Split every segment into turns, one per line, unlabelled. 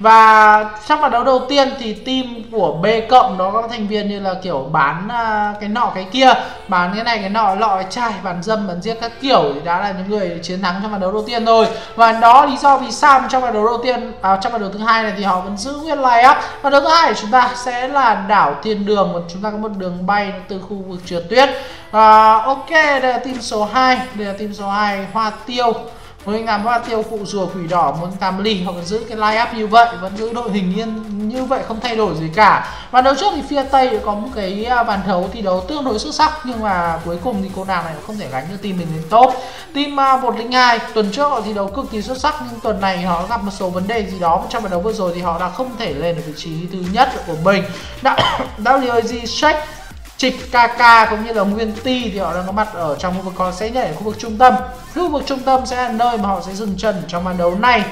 và trong trận đấu đầu tiên thì team của B cộng đó có thành viên như là kiểu bán uh, cái nọ cái kia bán cái này cái nọ lọ cái chai bán dâm bán giết các kiểu thì đã là những người chiến thắng trong trận đấu đầu tiên rồi. Và đó lý do vì sao trong trận đấu đầu tiên à, trong trận đấu thứ hai này thì họ vẫn giữ nguyên line up. Và đấu thứ hai của chúng ta sẽ là đảo thiên đường và chúng ta có một đường bay từ khu vực trượt tuyết. À, ok đây là team số 2 đây là team số 2 hoa tiêu với ngàm hoa tiêu phụ rùa quỷ đỏ muốn tam ly hoặc vẫn giữ cái line up như vậy vẫn giữ đội hình như, như vậy không thay đổi gì cả. Và đấu trước thì phía tây có một cái à, bàn thấu thi đấu tương đối xuất sắc nhưng mà cuối cùng thì cô nàng này không thể gánh được team mình lên top. Team à, uh, 102 tuần trước họ thi đấu cực kỳ xuất sắc nhưng tuần này họ gặp một số vấn đề gì đó trong trận đấu vừa rồi thì họ đã không thể lên được vị trí thứ nhất của mình. WAG check. Trịch KK cũng như là Nguyên Ti thì họ đang có mặt ở trong khu vực còn sẽ nhảy ở khu vực trung tâm. Khu vực trung tâm sẽ là nơi mà họ sẽ dừng chân trong màn đấu này.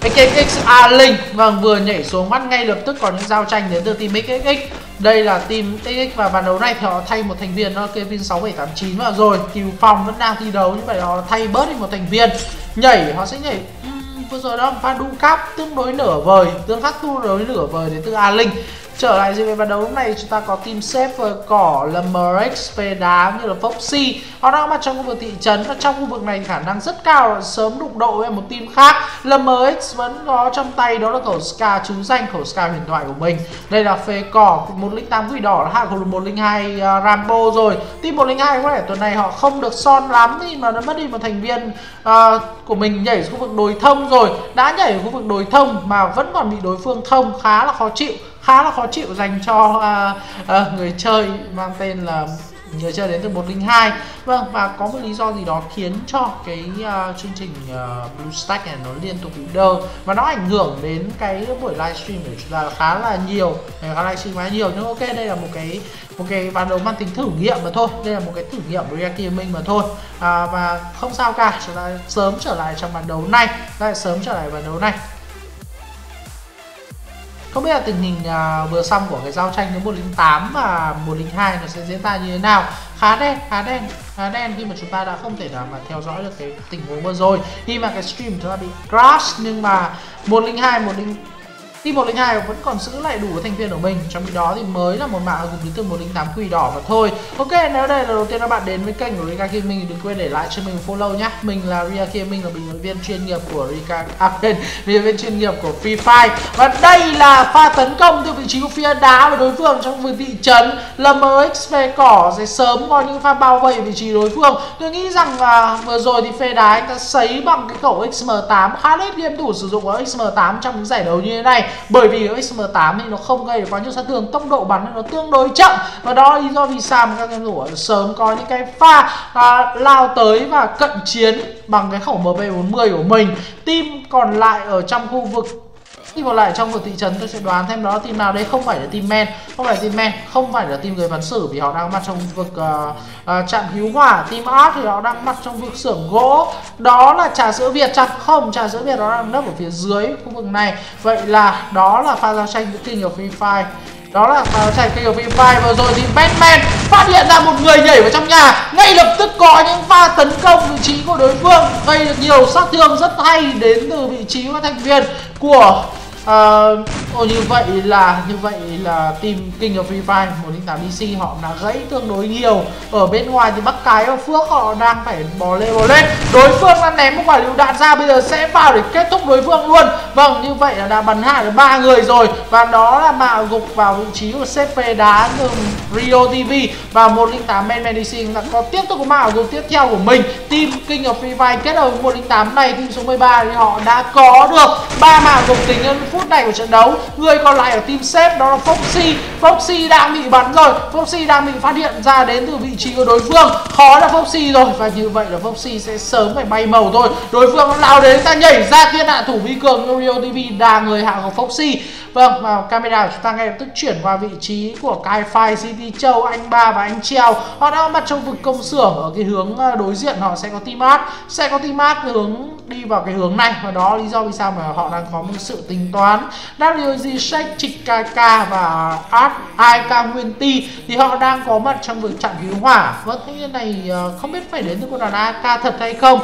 XXX A Linh vâng vừa nhảy xuống mắt ngay lập tức có những giao tranh đến từ team XXX đây là team XX và ván đấu này thì họ thay một thành viên đó Kevin 6789 vào rồi Kiều Phong vẫn đang thi đấu như vậy họ thay bớt đi một thành viên. Nhảy họ sẽ nhảy uhm, vừa rồi đó pha Cap tương đối nửa vời tương khắc tương đối nửa vời đến từ A Linh Trở lại gì về ván đấu lúc này chúng ta có team Safer cỏ là MRX, về đá như là Foxy. Họ đang mặt trong khu vực thị trấn và trong khu vực này khả năng rất cao là sớm đụng độ với một team khác. Là MX vẫn có trong tay đó là khẩu Ska chú danh khẩu Ska huyền thoại của mình. Đây là phê cỏ 108 quỷ đỏ hạ khẩu 102 uh, Rambo rồi. Team 102 có thể tuần này họ không được son lắm thì mà nó mất đi một thành viên uh, của mình nhảy khu vực đồi thông rồi. Đã nhảy ở khu vực đồi thông mà vẫn còn bị đối phương thông khá là khó chịu khá là khó chịu dành cho uh, uh, người chơi mang tên là người chơi đến từ 102 Vâng và có một lý do gì đó khiến cho cái uh, chương trình uh, BlueStack này nó liên tục bị đơ và nó ảnh hưởng đến cái buổi livestream của chúng ta khá là nhiều khá là livestream khá nhiều. Nhưng ok đây là một cái một cái ván đấu mang tính thử nghiệm mà thôi. Đây là một cái thử nghiệm của React Gaming mà thôi. À, và không sao cả chúng ta sớm trở lại trong ván đấu này. Lại sớm trở lại ván đấu này không biết là tình hình à, vừa xong của cái giao tranh với 108 và 102 nó sẽ diễn ra như thế nào. Khá đen khá đen khá đen khi mà chúng ta đã không thể nào mà theo dõi được cái tình huống vừa rồi. Khi mà cái stream chúng ta bị crash nhưng mà 102 108 Team 102 vẫn còn giữ lại đủ thành viên của mình. Trong khi đó thì mới là một mạng gồm đến từ 108 quỷ đỏ mà thôi. Ok nếu đây là đầu tiên các bạn đến với kênh của Rika Gaming thì đừng quên để lại cho mình follow nhé Mình là Rika Gaming là bình luận viên chuyên nghiệp của Rika À quên, bình luận viên chuyên nghiệp của Free Fire. Và đây là pha tấn công từ vị trí của phía đá và đối phương trong vùng thị trấn là về cỏ. Sẽ sớm có những pha bao vây vị trí đối phương. Tôi nghĩ rằng à, vừa rồi thì phê đá anh ta sấy bằng cái khẩu XM8 khá là ít game thủ sử dụng ở XM8 trong những giải đấu như thế này bởi vì XM8 thì nó không gây được quá nhiều sát thương. Tốc độ bắn nó tương đối chậm. Và đó là lý do vì sao mà các game thủ sớm có những cái pha à, lao tới và cận chiến bằng cái khẩu MP40 của mình. Team còn lại ở trong khu vực khi vào lại trong một thị trấn tôi sẽ đoán thêm đó là team nào đấy không phải là team men không phải là team men không phải là team người bắn xử vì họ đang mặt trong vực uh, uh, trạm cứu hỏa. Team art thì họ đang mặt trong vực xưởng gỗ. Đó là trà sữa việt chắc không trà sữa việt nó đang nấp ở phía dưới khu vực này. Vậy là đó là pha giao tranh giữa king of free fire. Đó là pha chạy cây of Free Fire. Vừa rồi thì Batman phát hiện ra một người nhảy vào trong nhà. Ngay lập tức có những pha tấn công vị trí của đối phương gây được nhiều sát thương rất hay đến từ vị trí của thành viên của Ờ, uh, ồ như vậy là như vậy là team King of Free Fire cả DC họ đã gãy tương đối nhiều. Ở bên ngoài thì Bắc Cái và Phước họ đang phải bò lên bò lên đối phương đang ném một quả lựu đạn ra, bây giờ sẽ vào để kết thúc đối phương luôn. Vâng như vậy là đã bắn hạ được ba người rồi. Và đó là Mạo gục vào vị trí của CP đá từ Rio TV và 108 Men Medicine đã có tiếp tục có Mạo gục tiếp theo của mình. Team King of Free Fire kết hợp với 108 này, team số 13 thì họ đã có được ba Mạo gục tính đến phút này của trận đấu. Người còn lại ở team xếp đó là Foxy. Foxy đang bị bắn rồi Foxy đang bị phát hiện ra đến từ vị trí của đối phương. Khó là Foxy rồi, và như vậy là Foxy sẽ sớm phải bay màu thôi. Đối phương lao đến ta nhảy ra thiên hạ thủ vi cường Rio TV đà người hạ của Foxy vâng và camera của chúng ta ngay lập tức chuyển qua vị trí của Kai Fai City Châu anh ba và anh Treo. Họ đang mặt trong vực công xưởng ở cái hướng ờ, đối diện họ sẽ có team art sẽ có team art hướng đi vào cái hướng này và đó lý do vì sao mà họ đang có một sự tính toán. WG Shake, Chikaka và Art IK Nguyên Ti thì họ đang có mặt trong vực trạng cứu hỏa. Vâng thế này ờ, không biết phải đến từ con đoàn AK thật hay không?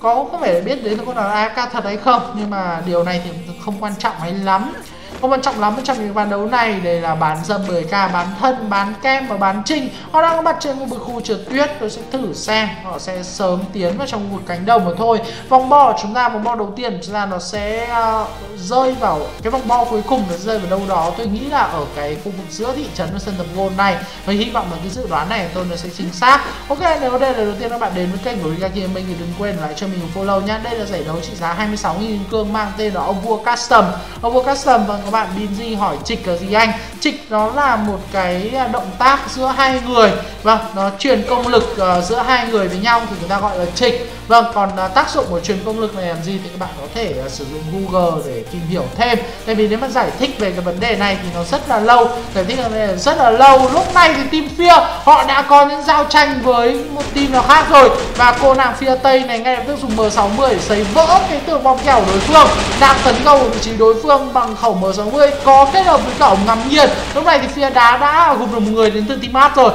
Có không phải biết đến con đoàn AK thật hay không? Nhưng mà điều này thì không quan trọng hay lắm không quan trọng lắm trong những ván đấu này đây là bán dâm 10k bán thân bán kem và bán trinh. Họ đang có mặt trên khu vực khu trượt tuyết tôi sẽ thử xem. Họ sẽ sớm tiến vào trong khu vực cánh đồng mà thôi. Vòng bo của chúng ta vòng bo đầu tiên của chúng ta nó sẽ uh, rơi vào cái vòng bo cuối cùng nó rơi vào đâu đó. Tôi nghĩ là ở cái khu vực giữa thị trấn và sân tập gôn này. Và hy vọng là cái dự đoán này của tôi nó sẽ chính xác. Ok nếu đây là đầu tiên các bạn đến với kênh của Riga mình thì đừng quên lại cho mình một follow nhé đây là giải đấu trị giá 26.000 cương mang tên là ông vua custom ông vua custom và vâng, các bạn Binzy hỏi trịch là gì anh? Trịch nó là một cái à, động tác giữa hai người. Vâng nó truyền công lực uh, giữa hai người với nhau thì người ta gọi là trịch vâng còn uh, tác dụng của truyền công lực này làm gì thì các bạn có thể uh, sử dụng Google để tìm hiểu thêm. Tại vì nếu mà giải thích về cái vấn đề này thì nó rất là lâu. Giải thích là rất là lâu. Lúc này thì team phía họ đã có những giao tranh với một team nào khác rồi. Và cô nàng phía tây này ngay lập tức dùng M60 để xây vỡ cái tường bom kèo đối phương đang tấn công vị trí đối phương bằng khẩu M60 có kết hợp với cả ống ngắm nhiệt. Lúc này thì phía đá đã gục được một người đến từ team áp rồi.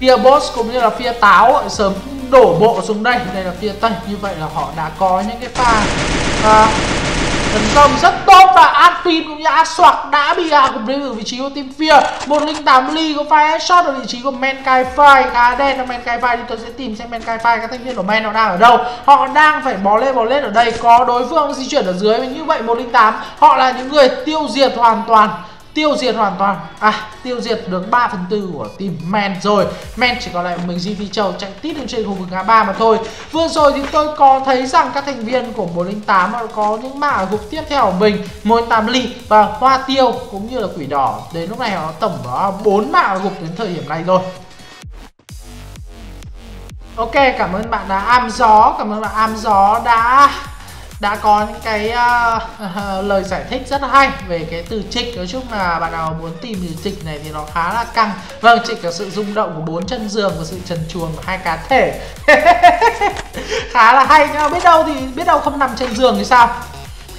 Phía boss cũng như là phía táo ờ, sớm đổ bộ xuống đây. Đây là phía tây như vậy là họ đã có những cái pha à, tấn công rất tốt và Adpin cũng như Aswak đã bị hạ cùng đến ở vị trí của team phía 108 ly có pha headshot ở vị trí của Menkai Fire. Cá đen là Menkai Fire thì tôi sẽ tìm xem Menkai Fire các thành viên của Man nó đang ở đâu. Họ đang phải bó lên bó lên ở đây. Có đối phương di chuyển ở dưới. Như vậy 108 họ là những người tiêu diệt hoàn toàn tiêu diệt hoàn toàn. À tiêu diệt được 3 phần tư của team men rồi. Men chỉ còn lại mình GV Châu chạy tít lên trên khu vực ngã ba mà thôi. Vừa rồi thì tôi có thấy rằng các thành viên của 108 có những mã gục tiếp theo của mình 108 ly và hoa tiêu cũng như là quỷ đỏ. Đến lúc này họ tổng đó bốn mã gục đến thời điểm này rồi. Ok, cảm ơn bạn đã am gió, cảm ơn bạn am gió đã đã có những cái uh, uh, lời giải thích rất hay về cái từ trịch nói chung là bạn nào muốn tìm từ trịch này thì nó khá là căng. Vâng trịch là sự rung động của bốn chân giường và sự trần chuồng của hai cá thể. Khá là hay nhá biết đâu thì biết đâu không nằm trên giường thì sao?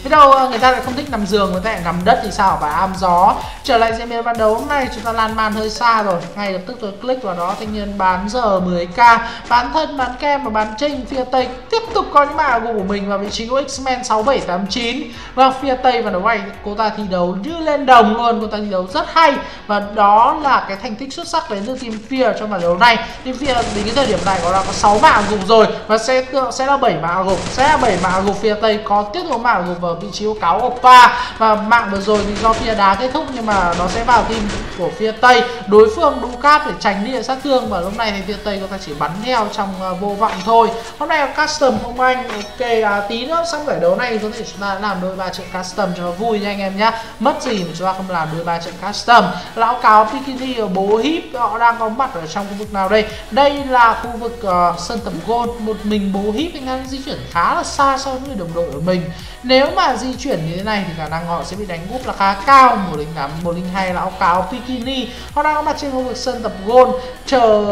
Biết đâu ờ, người ta lại không thích nằm giường, người ta lại nằm đất thì sao? Và am gió. Trở lại diễn biến ban đầu hôm nay chúng ta lan man hơi xa rồi. Ngay lập tức tôi click vào đó thanh niên bán giờ 10k Bán thân, bán kem và bán trinh phía Tây. Tiếp tục có những mã của mình vào vị trí của X-Men 6789 Và phía Tây và đấu này cô ta thi đấu như lên đồng luôn. Cô ta thi đấu rất hay. Và đó là cái thành tích xuất sắc đến từ team Fear trong trận đấu này. Team Fear đến cái thời điểm này có là có 6 mã gục rồi. Và sẽ sẽ là 7 mã gục Sẽ là 7 mã gục phía Tây có tiếp tục mã gục vào Ờ, vị trí của cáo Oppa và mạng vừa rồi thì do phía đá kết thúc nhưng mà nó sẽ vào team của phía Tây. Đối phương đủ để tránh đi sát thương và lúc này thì phía Tây có thể chỉ bắn theo trong uh, vô vọng thôi. Hôm nay là custom không anh? Ok à, tí nữa xong giải đấu này có thể chúng ta làm đôi ba trận custom cho nó vui nha anh em nhé mất gì mà chúng ta không làm đôi ba trận custom. Lão cáo Pikini ở bố hip họ đang có mặt ở trong khu vực nào đây? Đây là khu vực uh, sân tầm gôn. Một mình bố hip anh đang di chuyển khá là xa so với người đồng đội của mình nếu mà di chuyển như thế này thì khả năng họ sẽ bị đánh úp là khá cao. Một lính tám một lính hai là áo cáo bikini. Họ đang có mặt trên khu vực sân tập gôn chờ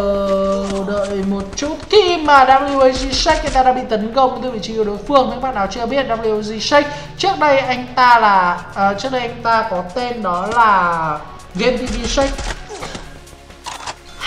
đợi một chút. Khi mà WAG Shake người ta đã bị tấn công từ vị trí của đối phương các bạn nào chưa biết WAG Shake trước đây anh ta là uh, trước đây anh ta có tên đó là Game TV Shake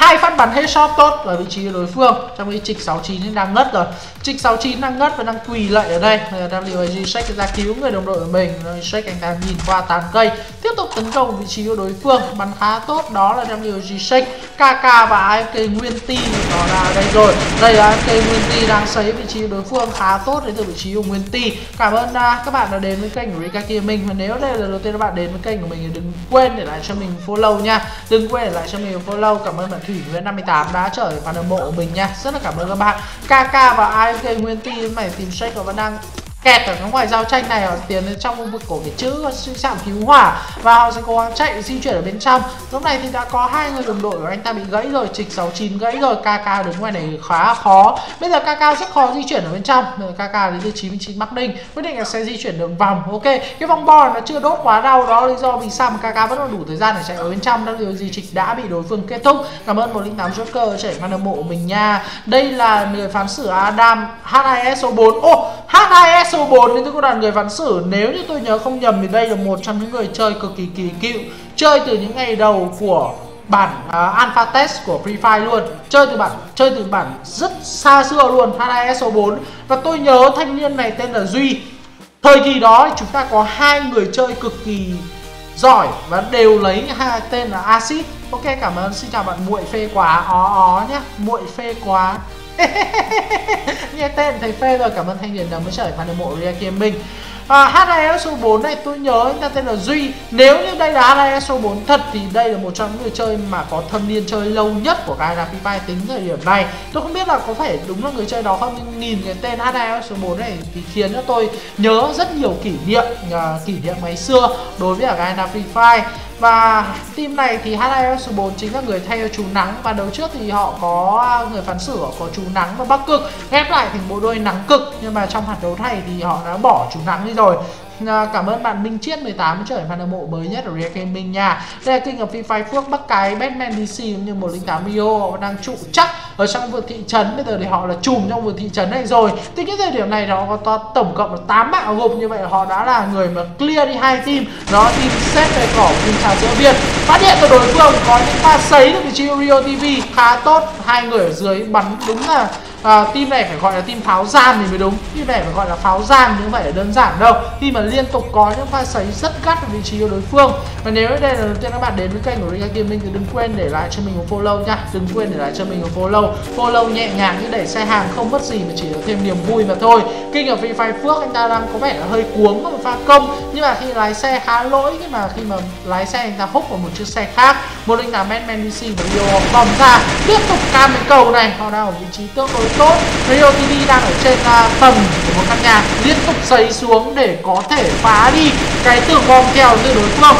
hai phát bắn headshot tốt ở vị trí đối phương. Trong khi trịch 69 đang ngất rồi. Trịch 69 đang ngất và đang quỳ lại ở đây. WAG Shake ra cứu người đồng đội của mình. Shake anh ta nhìn qua tàn cây. Tiếp tục tấn công vị trí của đối phương. Bắn khá tốt đó là WAG Shake KK và AFK Nguyên Ti đó là đây rồi. Đây là AFK Nguyên Ti đang sấy vị trí đối phương khá tốt đến từ vị trí của Nguyên Ti. Cảm ơn uh, các bạn đã đến với kênh của Rika mình và nếu đây là lần đầu tiên các bạn đến với kênh của mình thì đừng quên để lại cho mình follow nha. Đừng quên để lại cho mình follow. Cảm ơn bạn Thủy Nguyễn 58 đã trở thành fan hâm mộ của mình nha. Rất là cảm ơn các bạn. KK và AFK Nguyên Ti mày tìm Shake và vẫn đang kẹt ở ngoài giao tranh này họ tiến đến trong khu vực của cái chữ suy giảm cứu hỏa và họ sẽ cố gắng chạy di chuyển ở bên trong. Lúc này thì đã có hai người đồng đội của anh ta bị gãy rồi trịch 69 gãy rồi kk đứng ngoài này khá khó. Bây giờ kk rất khó di chuyển ở bên trong. Kk đến từ 99 bắc ninh quyết định là sẽ di chuyển đường vòng. Ok cái vòng bo nó chưa đốt quá đau đó lý do vì sao mà kk vẫn còn đủ thời gian để chạy ở bên trong. Đó điều gì trịch đã bị đối phương kết thúc. Cảm ơn 108 joker chạy fan hâm mộ mình nha. Đây là người phán xử adam his số 4 ô oh, his số 4 đến từ các đoàn người ván xử. Nếu như tôi nhớ không nhầm thì đây là một trong những người chơi cực kỳ kỳ cựu chơi từ những ngày đầu của bản uh, alpha test của Free Fire luôn. Chơi từ bản chơi từ bản rất xa xưa luôn H2SO4 và tôi nhớ thanh niên này tên là Duy. Thời kỳ đó chúng ta có hai người chơi cực kỳ giỏi và đều lấy hai tên là Acid. Ok cảm ơn. Xin chào bạn muội phê quá. Ó ó nhá muội phê quá. nghe tên thấy phê rồi cảm ơn thanh niên đã mới trở thành fan hâm mộ Real Gaming à, H2S số 4 này tôi nhớ anh ta tên là Duy. Nếu như đây là hael số 4 thật thì đây là một trong những người chơi mà có thâm niên chơi lâu nhất của cái Free Fire tính thời điểm này. Tôi không biết là có phải đúng là người chơi đó không nhưng nhìn cái tên hael số 4 này thì khiến cho tôi nhớ rất nhiều kỷ niệm uh, kỷ niệm ngày xưa đối với cái là Free Fire và team này thì H2S số 4 chính là người thay chú Nắng. Và đấu trước thì họ có người phán xử có chú Nắng và Bắc Cực. Ghép lại thành bộ đôi Nắng Cực. Nhưng mà trong hạt đấu này thì họ đã bỏ chú Nắng đi rồi. À, cảm ơn bạn Minh Chiết 18 trở thành fan hâm mộ mới nhất của React Gaming nha. Đây là King of Free Fire Phước Bắc Cái Batman DC cũng như 108 Mio họ đang trụ chắc ở trong vườn thị trấn bây giờ thì họ là chùm trong vườn thị trấn này rồi. Tính cái thời điểm này nó có to tổng cộng là 8 mạng gộp như vậy họ đã là người mà clear đi hai team. Đó team xếp về cỏ team trà giữa viên Phát hiện từ đối phương có những pha sấy từ vị trí Rio TV khá tốt. Hai người ở dưới bắn đúng là à, team này phải gọi là team pháo gian thì mới đúng. Team này phải gọi là pháo gian chứ không phải là đơn giản đâu. Khi mà liên tục có những pha sấy rất gắt ở vị trí của đối phương. Và nếu đây là lần đầu tiên các bạn đến với kênh của Riga Gaming thì đừng quên để lại cho mình một follow nha. Đừng quên để lại cho mình một follow. Follow nhẹ nhàng như đẩy xe hàng không mất gì mà chỉ được thêm niềm vui mà thôi. Kinh ở Free Fire Phước anh ta đang có vẻ là hơi cuống một pha công. Nhưng mà khi lái xe khá lỗi khi mà khi mà lái xe anh ta húc vào một chiếc xe khác. Một linh là Man Man DC và Yo bom ra. Tiếp tục cam cái cầu này. Họ đang ở vị trí tương đối tốt. Radio TV đang ở trên uh, tầng của một căn nhà. Liên tục giấy xuống để có thể phá đi cái tường bom theo từ đối phương.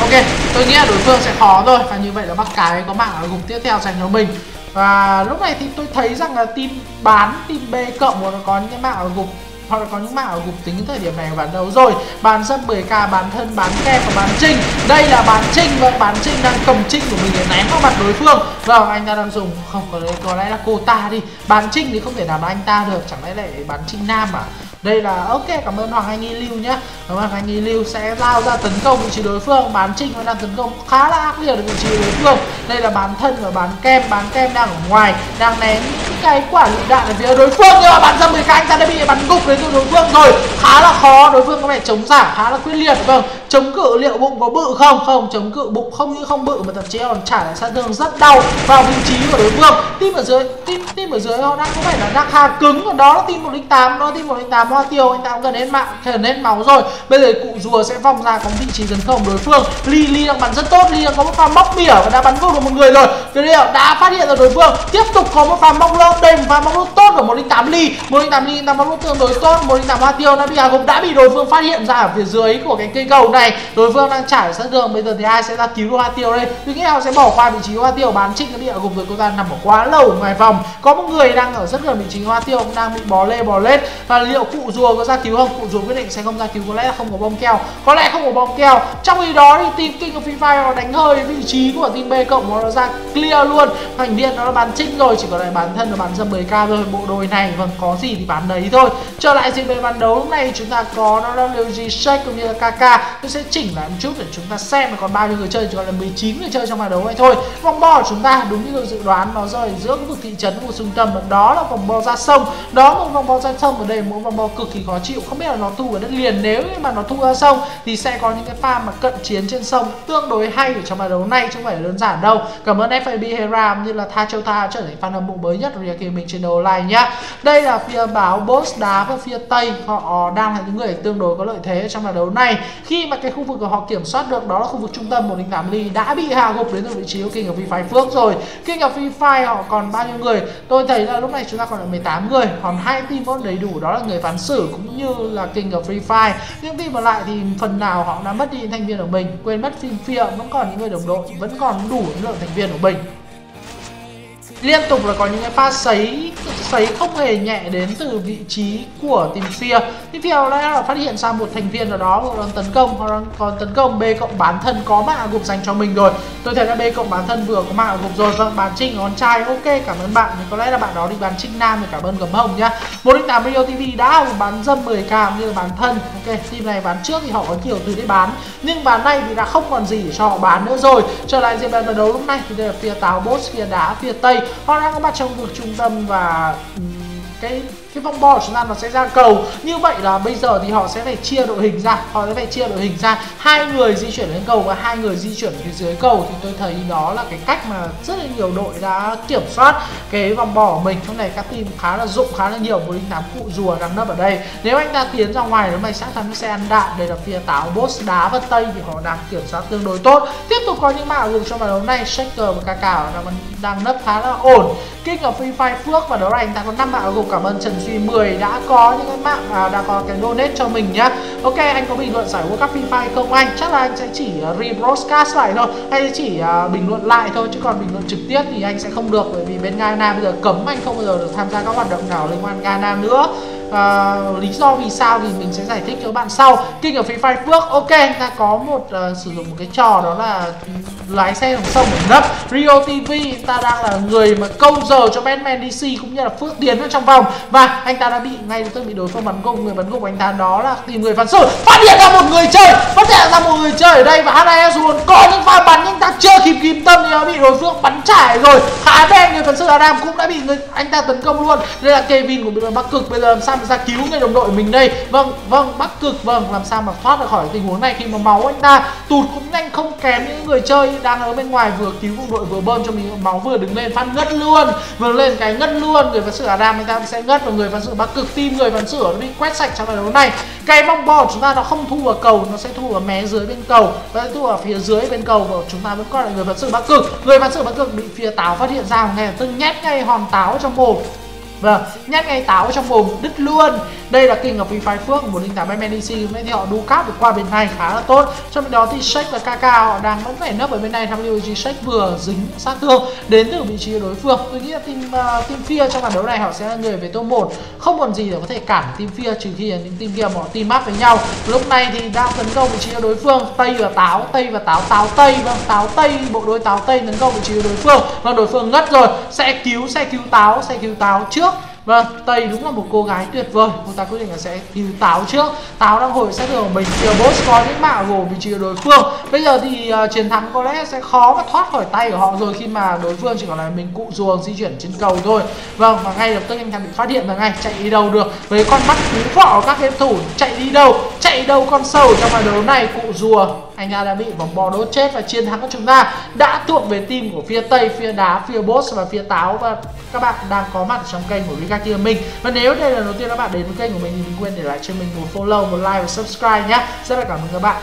Ok tôi nghĩ là đối phương sẽ khó thôi. Và như vậy là bắt cái có mạng ở gục tiếp theo dành cho mình. Và lúc này thì tôi thấy rằng là team bán team B cộng nó có những cái mạng ở gục hoặc là có những mạo ở gục tính thời điểm này bán đấu rồi, bán dâm 10k bán thân, bán kem và bán trinh. Đây là bán trinh và bán trinh đang cầm trinh của mình để ném vào mặt đối phương. Vâng anh ta đang dùng, không, có lẽ có lẽ là cô ta đi. Bán trinh thì không thể nào là anh ta được, chẳng lẽ lại bán trinh nam à? Đây là, ok, cảm ơn hoàng anh y lưu nhé cảm ơn hoàng anh y lưu sẽ lao ra tấn công vị trí đối phương. Bán trinh vẫn đang tấn công khá là ác liệt vị trí đối phương. Đây là bán thân và bán kem bán kem đang ở ngoài, đang ném cái quả lựu đạn ở phía đối phương. Nhưng mà bắn ra 10 cái anh ta đã bị bắn gục đến từ đối phương rồi. Khá là khó, đối phương có vẻ chống giảm khá là quyết liệt. Vâng chống cự liệu bụng có bự không? Không, chống cự bụng không những không bự mà thậm chí còn trả lại sát thương rất đau vào vị trí của đối phương. Tim ở dưới tim tim ở dưới họ đang có vẻ là đang khá cứng, còn đó là tim 108 đó tim 108 hoa tiêu. Anh ta cũng gần hết mạng gần hết máu rồi. Bây giờ cụ rùa sẽ vòng ra có vị trí tấn công đối phương. Ly ly đang bắn rất tốt, ly đang có một pha móc mỉa và đã bắn vô được một người rồi. Phía điều đã phát hiện ra đối phương. Tiếp tục có một pha móc lơ đây một pha móc lông tốt của 108 ly. 108 ly đang móc lông tương đối tốt 108 hoa tiêu. Đã bị hạ đã bị đối phương phát hiện ra ở phía dưới của cái cây cầu này. Đối phương đang trải sát đường, bây giờ thì ai sẽ ra cứu hoa tiêu đây? Tôi nghĩ họ sẽ bỏ qua vị trí hoa tiêu bán trinh cái địa gục rồi cô ta nằm ở quá lâu ngoài vòng. Có một người đang ở rất gần vị trí hoa tiêu, cũng đang bị bò lê bò lết. Và liệu cụ rùa có ra cứu không? Cụ rùa quyết định sẽ không ra cứu, có lẽ là không có bom keo. Có lẽ không có bom keo. Trong khi đó thì team king of free fire họ đánh hơi vị trí của team b cộng, nó ra clear luôn. Thành viên nó là bán trinh rồi, chỉ còn lại bản thân là bán dâm 10 k thôi, bộ đôi này vâng có gì thì bán đấy thôi. Trở lại gì về bàn đấu, lúc này chúng ta có nó là LG Shake cũng như là KK tôi sẽ chỉnh lại một chút để chúng ta xem còn bao nhiêu người chơi, chỉ còn là 19 người chơi trong bàn đấu này thôi. Vòng bo của chúng ta, đúng như dự đoán, nó rơi giữa vực thị trấn của trung tâm đó là vòng bo ra sông. Đó một vòng bo ra sông ở đây, một vòng bo cực kỳ khó chịu. Không biết là nó thu ở đất liền, nếu như mà nó thu ra sông thì sẽ có những cái pha mà cận chiến trên sông, tương đối hay ở trong bàn đấu này, chứ không phải đơn giản đâu. Cảm ơn FAB Hera như là Tha Châu Tha trở thành fan hâm mộ mới nhất của Real mình trên này nhá. Đây là phía báo boss đá và phía tây, họ đang là những người tương đối có lợi thế trong trận đấu này. Khi mà cái khu vực của họ kiểm soát được đó là khu vực trung tâm 108 ly đã bị hạ gục đến từ vị trí của King of Free Fire Phước rồi. King of Free Fire họ còn bao nhiêu người? Tôi thấy là lúc này chúng ta còn là 18 người, còn hai team vẫn đầy đủ đó là người phán xử cũng như là King of Free Fire. Những team còn lại thì phần nào họ đã mất đi thành viên của mình, quên mất phim phiệu vẫn còn những người đồng đội, vẫn còn đủ lượng thành viên của mình liên tục là có những cái pha sấy sấy không hề nhẹ đến từ vị trí của tìm xia tiếp theo đã là phát hiện ra một thành viên ở đó họ đang tấn công họ đang còn tấn công B cộng bản thân có mạng gục dành cho mình rồi. Tôi thấy là B cộng bản thân vừa có mạng gục rồi vâng bán trinh con trai, ok, cảm ơn bạn. Nhưng có lẽ là bạn đó đi bán trinh nam thì cảm ơn gấm hồng nhá. Một linh tám Rio TV đã bán dâm 10k như là bán thân, ok, team này bán trước thì họ có nhiều thứ để bán. Nhưng bán này thì đã không còn gì để cho họ bán nữa rồi. Trở lại diễn biến đấu lúc này, thì đây là phía táo boss phía đá phía tây họ đang có mặt trong vực trung tâm và ừ, cái cái vòng bo của chúng ta nó sẽ ra cầu. Như vậy là bây giờ thì họ sẽ phải chia đội hình ra. Họ sẽ phải chia đội hình ra. Hai người di chuyển lên cầu và hai người di chuyển phía dưới cầu thì tôi thấy đó là cái cách mà rất là nhiều đội đã kiểm soát cái vòng bo của mình. Trong này các team khá là dụng, khá là nhiều với linh tám cụ rùa đang nấp ở đây. Nếu anh ta tiến ra ngoài nó mày chắc chắn sẽ ăn đạn. Đây là phía táo boss đá và tây thì họ đang kiểm soát tương đối tốt. Tiếp tục có những mạo dùng trong trận đấu này shaker và ca cào đang đang nấp khá là ổn. King ở Free Fire Phước và đó là anh ta có năm mạo gục cảm ơn Trần Duy 10 đã có những cái mạng à, đã có cái donate cho mình nhá Ok anh có bình luận giải World Cup FIFA không anh? Chắc là anh sẽ chỉ uh, rebroadcast lại thôi Hay chỉ uh, bình luận lại thôi chứ còn bình luận trực tiếp thì anh sẽ không được bởi vì bên Ghana bây giờ cấm anh không bao giờ được tham gia các hoạt động nào liên quan Ghana nữa uh, lý do vì sao thì mình sẽ giải thích cho bạn sau. Kinh ở phía Free Phước ok ta có một uh, sử dụng một cái trò đó là lái xe đằng sông để nấp. Rio TV ta đang là người mà câu giờ cho Batman DC cũng như là Phước tiến ở trong vòng. Và anh ta đã bị ngay lập tức bị đối phương bắn gục. Người bắn gục anh ta đó là tìm người phản xử. Phát hiện ra một người chơi phát hiện ra một người chơi ở đây và HIS luôn. Có những pha bắn nhưng ta chưa kịp kìm tâm thì đã bị đối phương bắn trải rồi. Khá đen người phản xử Adam cũng đã bị người anh ta tấn công luôn. Đây là Kevin của bên Bắc Cực bây giờ làm sao mà ra cứu người đồng đội mình đây. Vâng vâng Bắc Cực vâng làm sao mà thoát được khỏi tình huống này khi mà máu anh ta tụt cũng nhanh, không kém những người chơi đang ở bên ngoài vừa cứu đồng đội vừa bơm cho mình máu vừa đứng lên, phát ngất luôn, vừa lên cái ngất luôn. Người phán xử Adam anh ta sẽ ngất và người phán xử Bắc Cực tim người phán xử nó bị quét sạch trong trận đấu này. Cái vòng bò của chúng ta nó không thu ở cầu, nó sẽ thu ở mé dưới bên cầu, nó sẽ thu ở phía dưới bên cầu và chúng ta vẫn còn lại người phán xử Bắc Cực. Người phán xử Bắc Cực bị phía táo phát hiện ra ngay tức nhét ngay hòn táo trong mồm Vâng, nhát ngay táo trong mồm đứt luôn. Đây là King of Free Fire Phước, 108 MNDC Nên thì họ đu cáp được qua bên này khá là tốt. Trong bên đó thì Shake và Kaka họ đang vẫn phải nấp ở bên này. Thăm lưu ý Shake vừa dính sát thương đến từ vị trí đối phương. Tôi nghĩ là team, uh, team Fear trong trận đấu này họ sẽ là người về top 1 Không còn gì để có thể cản team Fear trừ khi là những team kia họ team up với nhau. Lúc này thì đang tấn công vị trí của đối phương. Tây và Táo, Tây và Táo, Táo Tây. Vâng, Táo Tây, bộ đôi Táo Tây tấn công vị trí của đối phương. Vâng, đối phương ngất rồi. Sẽ cứu, sẽ cứu Táo, sẽ cứu Táo trước. Vâng, Tây đúng là một cô gái tuyệt vời. Cô ta quyết định là sẽ cứu Táo trước. Táo đang hồi xét của mình Thì Boss có những mạo gồm vị trí của đối phương. Bây giờ thì uh, chiến thắng có lẽ sẽ khó mà thoát khỏi tay của họ rồi Khi mà đối phương chỉ còn là mình cụ ruồng di chuyển trên cầu thôi. Vâng, và ngay lập tức anh ta bị phát hiện và ngay chạy đi đâu được? Với con mắt cú phỏ các game thủ chạy đi đâu? Chạy đâu con sâu trong bài đấu này cụ rùa anh ta đã bị vòng bò đốt chết và chiến thắng của chúng ta đã thuộc về team của phía tây, phía đá, phía boss và phía táo. Và các bạn đang có mặt trong kênh của Rika Kia mình. Và nếu đây là lần đầu tiên các bạn đến với kênh của mình thì đừng quên để lại cho mình một follow, một like và subscribe nhé. Rất là cảm ơn các bạn.